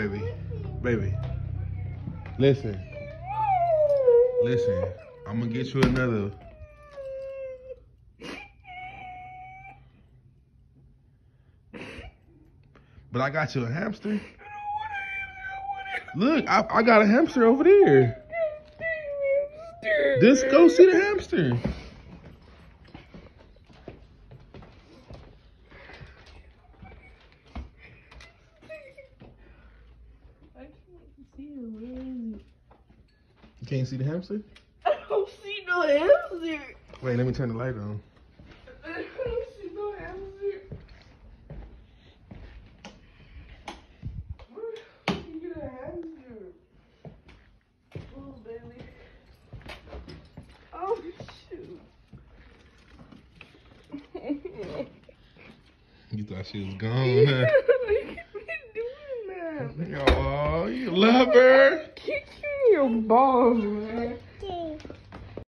Baby. Baby. Listen. Listen. I'm gonna get you another. But I got you a hamster. Look, I, I got a hamster over there. Just go see the hamster. I can't see him. Where is he? You can't see the hamster? I don't see no hamster. Wait, let me turn the light on. I don't see no hamster. Where did you get a hamster? Oh, baby. Oh, shoot. You thought she was gone, huh? Oh, you love her. Kick you in your balls, man.